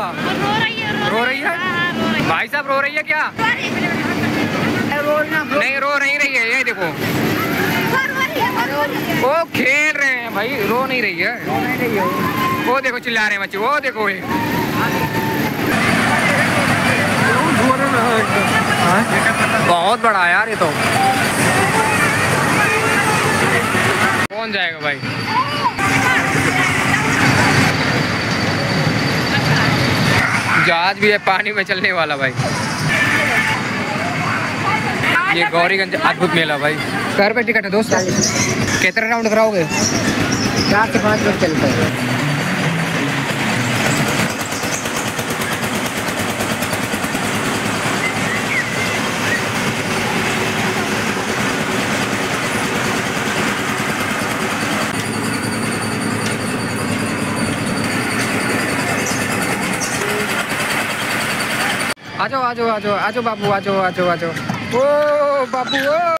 रो रही है रो रही है? भाई साहब रो रही है क्या? नहीं रो नहीं रही है ये देखो। वो खेल रहे हैं भाई रो नहीं रही है। वो देखो चिल्ला रहे हैं बच्चे वो देखो ये। बहुत बड़ा यार ये तो। कौन जाएगा भाई? जहाज़ भी है पानी में चलने वाला भाई। ये गौरीगंज अद्भुत मेला भाई। घर पे टिकट है दोस्त। कितना राउंड कराओगे? चार से पाँच लोग चलते हैं। आ जाओ आ जाओ आ जाओ आ जाओ बाबू आ जाओ आ जाओ आ जाओ ओ, बाबू, ओ।